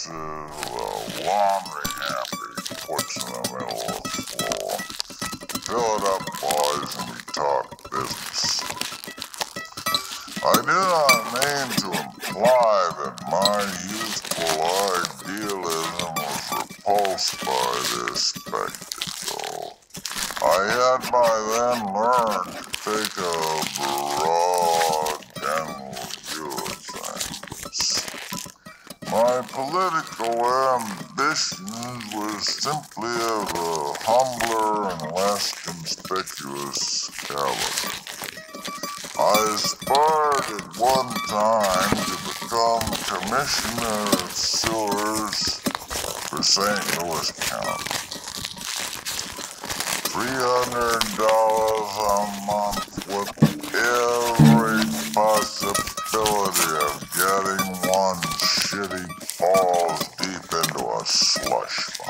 is a hamper he puts in the middle of the floor. Fill it up, boys, and we talk business. I do not mean to imply that my youthful idealism was repulsed by this spectacle. I had by then learned to take a broad, My political ambitions were simply of a humbler and less conspicuous caliber. I aspired at one time to become Commissioner of Sewers for St. Louis County. $300 slush.